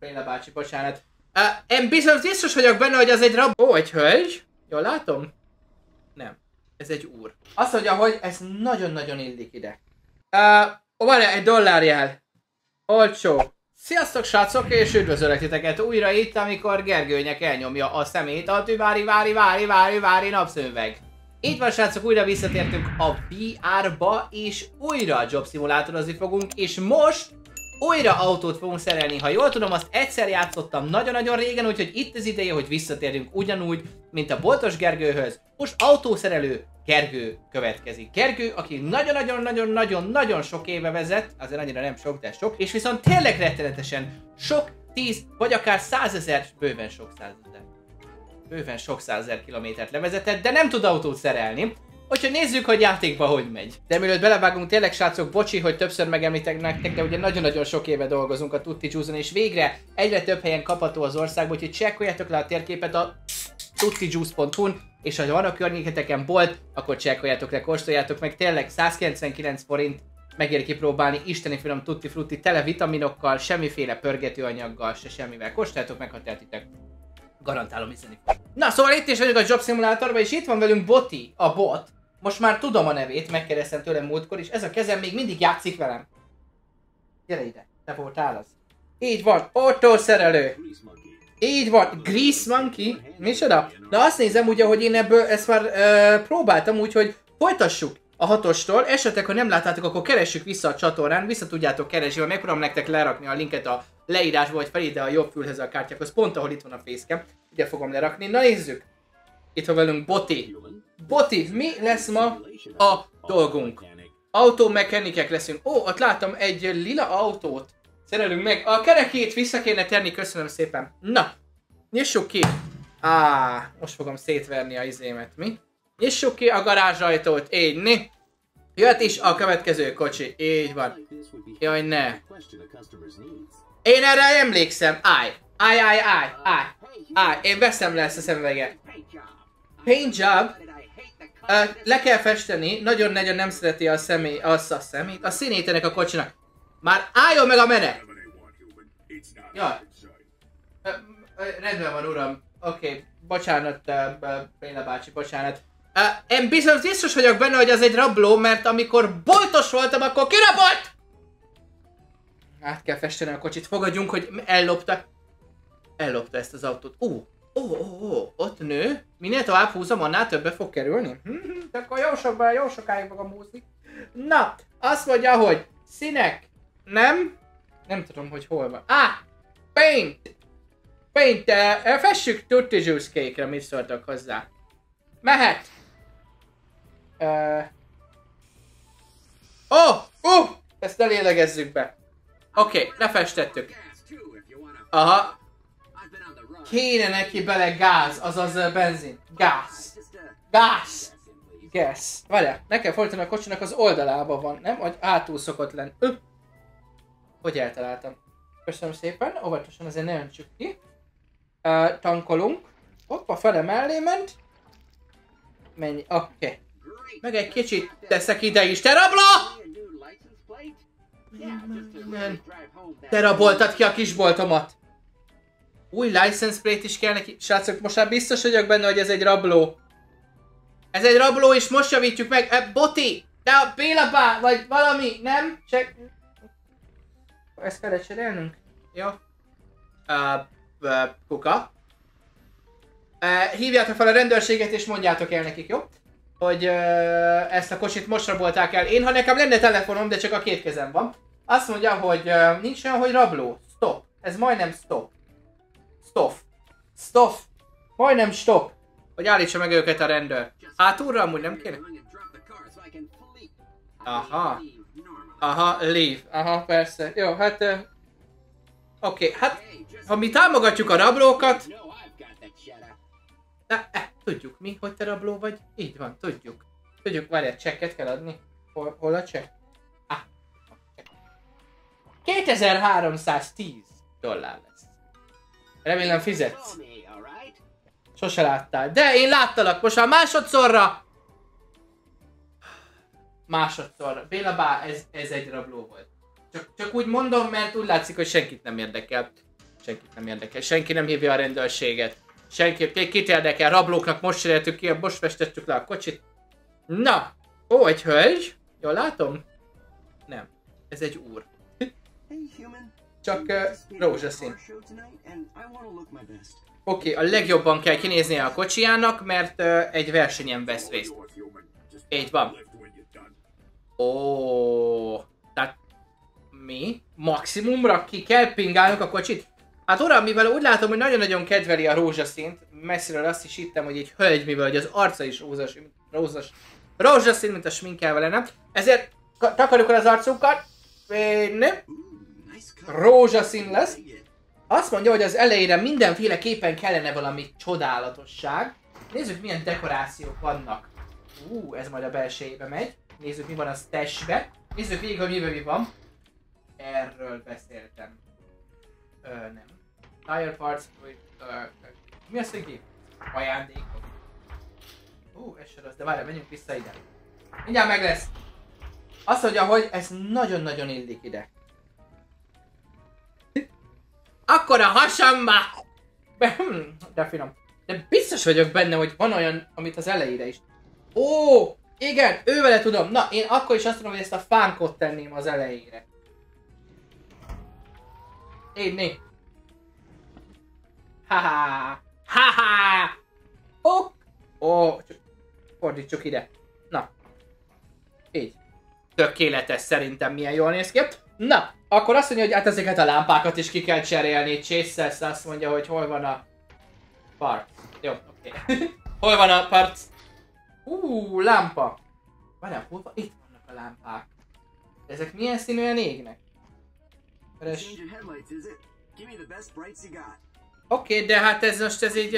Béla bácsi, bocsánat. Uh, én biztos, biztos vagyok benne, hogy az egy rab... Ó, egy hölgy? Jól látom? Nem. Ez egy úr. Azt mondja, hogy ez nagyon-nagyon illik ide. Uh, van egy dollárjel. Olcsó. Sziasztok srácok, és üdvözöllek titeket újra itt, amikor Gergőnyek elnyomja a szemét a tüvári vári vári vári vári napszöveg. Itt van srácok, újra visszatértünk a VR-ba, és újra job szimulátorozni fogunk, és most újra autót fogunk szerelni. Ha jól tudom, azt egyszer játszottam nagyon-nagyon régen, úgyhogy itt az ideje, hogy visszatérjünk ugyanúgy, mint a Boltos Gergőhöz. Most autószerelő Gergő következik. Gergő, aki nagyon-nagyon-nagyon-nagyon-nagyon sok éve vezet, azért annyira nem sok, de sok, és viszont tényleg rettenetesen sok, tíz, vagy akár százezer, bőven sok százezer, bőven sok százezer kilométert levezetett, de nem tud autót szerelni. Úgyhogy nézzük, hogy játékba hogy megy. De mielőtt belevágunk, tényleg srácok, bocsi, hogy többször megemlítek nektek, de ugye nagyon-nagyon sok éve dolgozunk a Tutti Juice-on, és végre egyre több helyen kapható az országban, úgyhogy csekkoljátok le a térképet a tuttijuice.hu-n, és ha van a környéketeken bolt, akkor csekkoljátok le, kóstoljátok meg, tényleg 199 forint megéri kipróbálni, isteni finom tutti frutti, tele vitaminokkal, semmiféle pörgetőanyaggal, se semmivel. Kóstoljátok meg, ha tehetitek. Garantálom iszeni Na, szóval itt is vagyok a Job Simulatorban, és itt van velünk Boti, a bot, most már tudom a nevét, megkérdeztem tőlem múltkor, és ez a kezem még mindig játszik velem. Gyere ide, te voltál az. Így van, autószerelő. Így van, Grease Monkey. Micsoda? Na azt nézem ugye, hogy én ebből ezt már uh, próbáltam, úgyhogy folytassuk a hatostól. Esetleg, ha nem láttátok, akkor keressük vissza a csatornán, vissza tudjátok keresni, vagy megpróbálom nektek lerakni a linket a leírásba, vagy fel ide a jobb fülhez a kártyákhoz, pont ahol itt van a facecam. Ide fogom lerakni. Na nézzük! Itt van velünk Boti. Boti, mi lesz ma a dolgunk? Automechanikek leszünk. Ó, ott láttam egy lila autót. Szerelünk meg. A kerekét vissza kéne tenni, köszönöm szépen. Na, nyissuk ki. Á, most fogom szétverni a izémet, mi? Nyissuk ki a garázsajtót, így, né? Jöhet is a következő kocsi, így van. Jaj, ne. Én erre emlékszem, állj. Állj, állj, állj, állj. Állj, én veszem le ezt a szemüveget. Paint job. Le kell festeni, nagyon-nagyon nem szereti a személy, az a szemét, a színét ennek a kocsinak. Már álljon meg a menet! Uh, rendben van, uram. Oké, okay. bocsánat, Béla bácsi, bocsánat. Én biztos, biztos vagyok benne, hogy az egy rabló, mert amikor boltos voltam, akkor kirabolt! Át kell festeni a kocsit, fogadjunk, hogy ellopta. Ellopta ezt az autót. Ú, Ó, oh, oh, ott nő. Minél tovább húzom, annál többe fog kerülni. Hm, de akkor jó, sok, jó sokáig fogom húzni. Na, azt mondja, hogy színek. Nem? Nem tudom, hogy hol van. Ah! Paint! Paint, uh, fessük Tutti Juice cake-re, mit szóltak hozzá. Mehet! Uh... Oh! Uh! Ezt elélegezzük be. Oké, okay, lefestettük. Aha, Kéne neki bele gáz, azaz benzin. Gáz. Gáz. Gáz. Várjál, nekem fordítani a kocsinak az oldalába van, nem? Hogy átul szokott lenni. Ö! Hogy eltaláltam. Köszönöm szépen, óvatosan azért ne öntsük ki. Uh, tankolunk. Hoppa, fele mellé ment. Mennyi, oké. Okay. Meg egy kicsit teszek ide is, te rabla! Te raboltad ki a kisboltomat. Új license plate is kell neki. Srácok, most már biztos vagyok benne, hogy ez egy rabló. Ez egy rabló, és most javítjuk meg. E, Boti! De a Béla bá, vagy valami, nem? Csak... Ezt kell cserélnünk? Jó. Uh, uh, kuka. Uh, hívjátok fel a rendőrséget, és mondjátok el nekik, jó? Hogy uh, ezt a kocsit most rabolták el. Én, ha nekem lenne telefonom, de csak a két kezem van. Azt mondja, hogy uh, nincs olyan, hogy rabló. Stop. Ez majdnem stop. Stoff. Stoff. Majdnem stop. Hogy állítsa meg őket a rendőr. Hátulra amúgy nem kéne? Aha. Aha, leave. Aha, persze. Jó, hát... Uh, Oké, okay, hát... Ha mi támogatjuk a rablókat... Na, eh, tudjuk mi, hogy te rabló vagy? Így van, tudjuk. Tudjuk, várjál, csekket kell adni. Hol, hol a csekk? Ah, 2310 dollár. Remélem fizetsz. Sose láttál. De én láttalak most már másodszorra. Másodszorra. Béla bá, ez, ez egy rabló volt. Csak, csak úgy mondom, mert úgy látszik, hogy senkit nem érdekel. Senkit nem érdekel. Senki nem hívja a rendőrséget. Senki, ki- kit érdekel? Rablóknak most cseréltük ki, most festettük le a kocsit. Na, ó, egy hölgy. Jól látom? Nem. Ez egy úr. Hey, human. Csak a rózsaszín. Oké, okay, a legjobban kell kinéznie a kocsijának, mert uh, egy versenyen vesz részt. Így van. Ó, tehát mi? Maximumra ki kell pingálnunk a kocsit? Hát uram, mivel úgy látom, hogy nagyon-nagyon kedveli a rózsaszínt, messziről azt is hittem, hogy egy hölgy, mivel hogy az arca is rózsas, rózsas, rózsaszín, mint a sminkelve lenne, ezért ka- takarjuk el az arcunkat, nem. Rózsaszín lesz, azt mondja, hogy az elejére mindenféleképpen kellene valami csodálatosság. Nézzük, milyen dekorációk vannak. Ú, ez majd a belsejébe megy. Nézzük, mi van a stashbe. Nézzük végig, hogy miben mi van. Erről beszéltem. Ö, nem. Tire parts, vagy, mi az, hogy gép? Ajándékok. Ú, ez se rossz, de várj, menjünk vissza ide. Mindjárt meg lesz. Azt mondja, hogy ez nagyon-nagyon illik ide. Akkor a hasamba! Hm, De finom. De biztos vagyok benne, hogy van olyan, amit az elejére is. Ó, igen, ővele tudom. Na, én akkor is azt mondom, hogy ezt a fánkot tenném az elejére. Így, né. Haha. Haha. Ok. Ó, csak fordítsuk ide. Na. Így. Tökéletes szerintem milyen jól néz ki. Na, akkor azt mondja, hogy hát ezeket a lámpákat is ki kell cserélni. Chase azt mondja, hogy hol van a part. Jó, oké. Okay. hol van a part? Ú, lámpa. Várjál, hol van? Itt vannak a lámpák. Ezek milyen színűen égnek? Got. Oké, okay, de hát ez most ez így...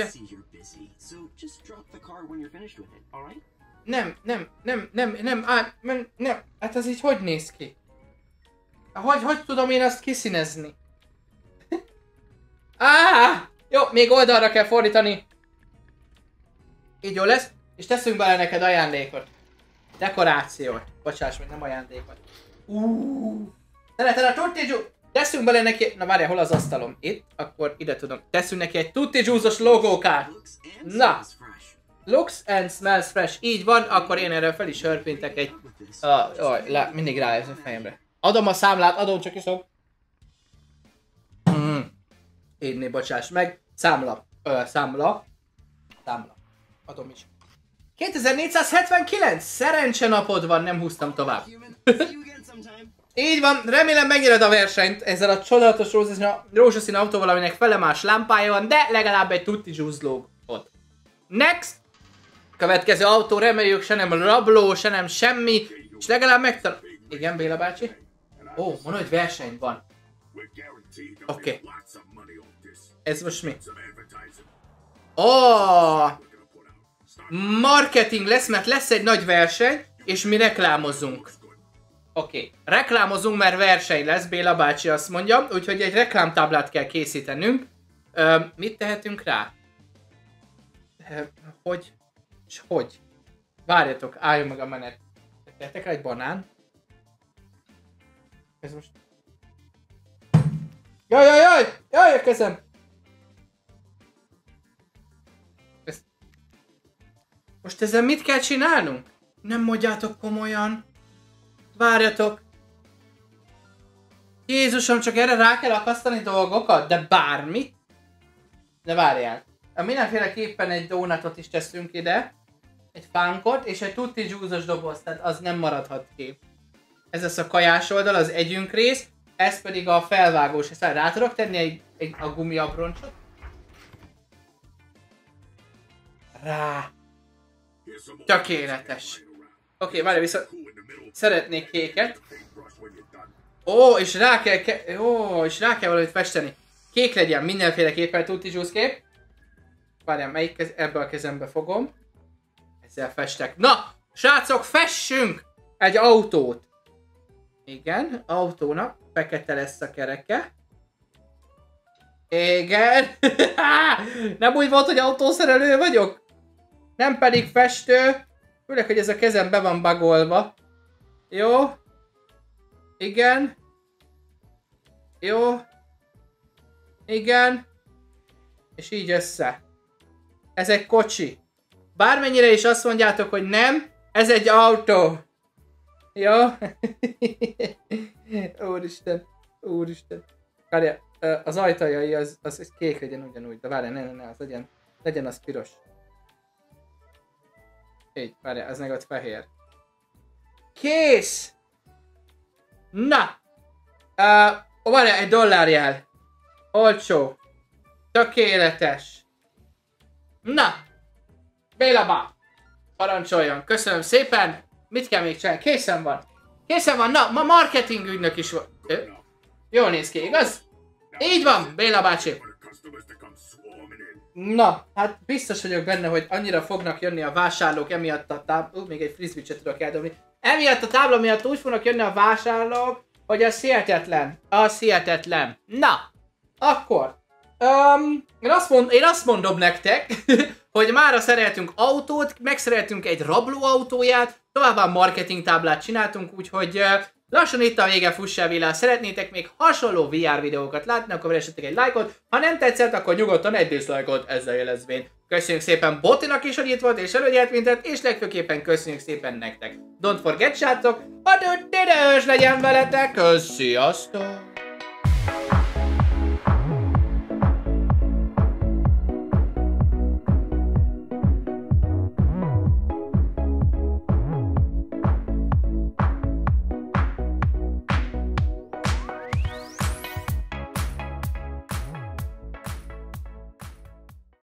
Nem, nem, nem, nem, nem, á, nem, nem, hát ez így hogy néz ki? Hogy, hogy tudom én azt kiszínezni? Á, jó, még oldalra kell fordítani. Így jó lesz, és teszünk bele neked ajándékot. Dekorációt. Bocsáss meg, nem ajándékot. Uuuuh. A tutti Ju- Teszünk bele neki... Na várjál, hol az asztalom? Itt? Akkor ide tudom. Teszünk neki egy tutti juice-os logókát. Na. Looks and smells fresh. Így van, akkor én erre fel is hörpintek egy... Ah, jaj, lá, mindig rájössz a fejemre. Adom a számlát, adom, csak iszom. Mm. Édné, bocsáss meg. Számla. Ö, számla. Számla. Adom is. 2479! Szerencse napod van, nem húztam tovább. Így van, remélem megnyered a versenyt ezzel a csodálatos rózsaszín, rózsaszín autóval, aminek fele más lámpája van, de legalább egy juice lóg ott. Next! Következő autó, reméljük se nem rabló, se nem semmi, és legalább megtal... Igen, Béla bácsi? Ó, mondod, hogy verseny van. Oké. Okay. Ez most mi? Ó, Oh! marketing lesz, mert lesz egy nagy verseny, és mi reklámozunk. Oké, okay. reklámozunk, mert verseny lesz, Béla bácsi azt mondja, úgyhogy egy reklámtáblát kell készítenünk. Ö, mit tehetünk rá? Ö, hogy? És hogy? Várjatok, álljon meg a menet. Tehetek rá egy banán? Ez most... Jaj, jaj, jaj! Jaj, a kezem! Ez... Most ezzel mit kell csinálnunk? Nem mondjátok komolyan. Várjatok. Jézusom, csak erre rá kell akasztani dolgokat? De bármit? De várjál. Mindenféleképpen egy donutot is teszünk ide. Egy fánkot, és egy tutti doboz, tehát az nem maradhat ki. Ez lesz a kajás oldal, az együnk rész, ez pedig a felvágós. Ezt rá tudok tenni egy, egy a gumiabroncsot? Rá. Tökéletes. Oké, okay, várj, viszont szeretnék kéket. Ó, és rá kell, ke- ó, és rá kell valamit festeni. Kék legyen mindenféleképpen tutti juice kép. Várjál, melyik kez, ebbe a kezembe fogom. Ezzel festek. Na, srácok, fessünk egy autót. Igen, autónak fekete lesz a kereke. Igen. Nem úgy volt, hogy autószerelő vagyok? Nem pedig festő. Főleg, hogy ez a kezem be van bagolva. Jó. Igen. Jó. Igen. És így össze. Ez egy kocsi. Bármennyire is azt mondjátok, hogy nem, ez egy autó. Jó? Úristen. Úristen. Várjál, az ajtajai az, az, az kék legyen ugyanúgy, de várjál, ne, ne, ne, az legyen, legyen az piros. Így, várjál, ez meg ott fehér. Kész! Na! Uh, várjál, egy dollárjel. Olcsó. Tökéletes. Na! Béla! Parancsoljon, köszönöm szépen! Mit kell még csinálni? Készen van! Készen van, na, ma marketing ügynök is van. Jól néz ki, igaz? Így van, Béla bácsi. Na, hát biztos vagyok benne, hogy annyira fognak jönni a vásárlók emiatt a tábla... Ú, még egy frisbee tudok eldobni. Emiatt a tábla miatt úgy fognak jönni a vásárlók, hogy az hihetetlen. Az hihetetlen. Na, akkor. Um, én, azt mond, én azt mondom nektek, hogy mára szereltünk autót, megszereltünk egy rablóautóját, továbbá marketing táblát csináltunk, úgyhogy lassan itt a vége fuss el világ. Szeretnétek még hasonló VR videókat látni, akkor esetleg egy lájkot, ha nem tetszett, akkor nyugodtan egy dislike-ot ezzel jelezvén. Köszönjük szépen Botinak is, hogy itt volt és előnyelt minket, és legfőképpen köszönjük szépen nektek. Don't forget, srácok, a döntődős legyen veletek, sziasztok!